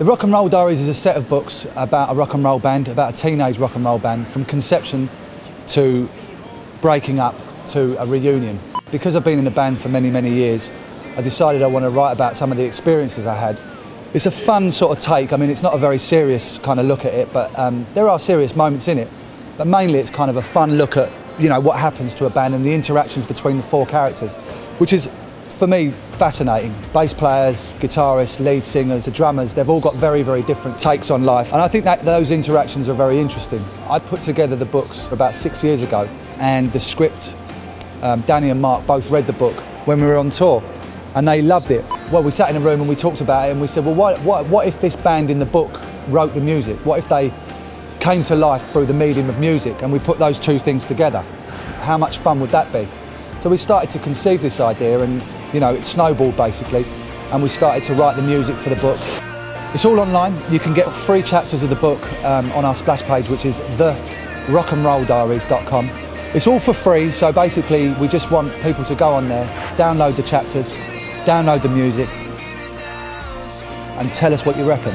The Rock and Roll Diaries is a set of books about a rock and roll band, about a teenage rock and roll band, from conception to breaking up to a reunion. Because I've been in the band for many, many years, I decided I want to write about some of the experiences I had. It's a fun sort of take. I mean, it's not a very serious kind of look at it, but um, there are serious moments in it. But mainly it's kind of a fun look at, you know, what happens to a band and the interactions between the four characters, which is for me, fascinating. Bass players, guitarists, lead singers, the drummers, they've all got very, very different takes on life. And I think that those interactions are very interesting. I put together the books about six years ago, and the script, um, Danny and Mark both read the book when we were on tour, and they loved it. Well, we sat in a room and we talked about it, and we said, well, what, what, what if this band in the book wrote the music? What if they came to life through the medium of music, and we put those two things together? How much fun would that be? So we started to conceive this idea, and you know, it snowballed basically, and we started to write the music for the book. It's all online. You can get free chapters of the book um, on our splash page, which is therockandrolldiaries.com. It's all for free, so basically we just want people to go on there, download the chapters, download the music, and tell us what you reckon.